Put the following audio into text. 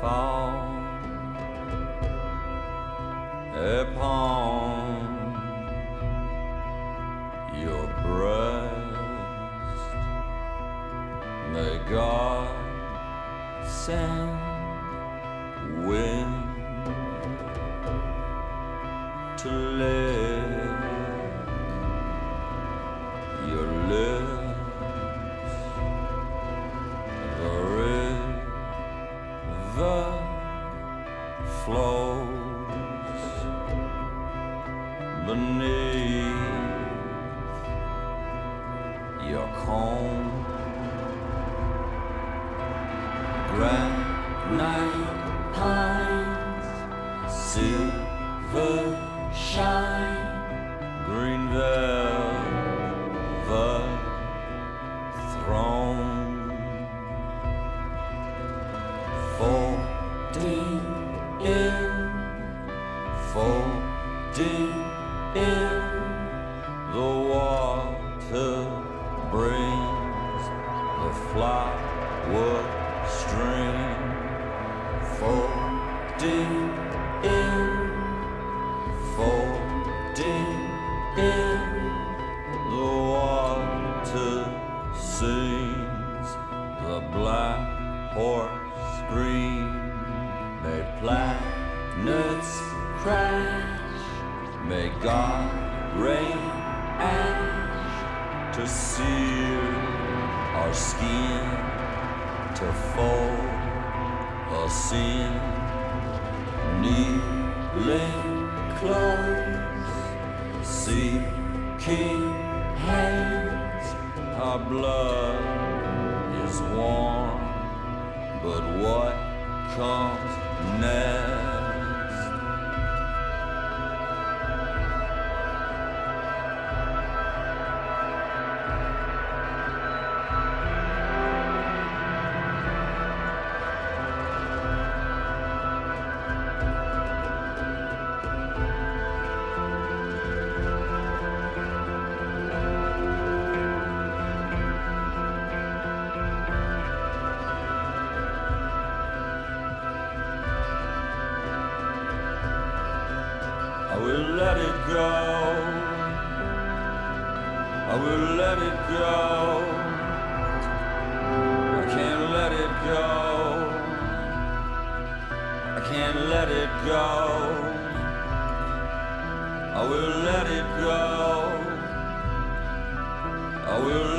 fall upon your breast. May God send. Flows beneath your comb. Granite pines, silver shine, green velvet folding in, the water brings the flower stream. Folding in, folding in, the water sings, the black horse scream, may planets crash, may God rain ash to sear our skin, to fold us in, kneeling close, seeking hands, our blood is warm, but what comes next? I will let it go. I will let it go. I can't let it go. I can't let it go. I will let it go. I will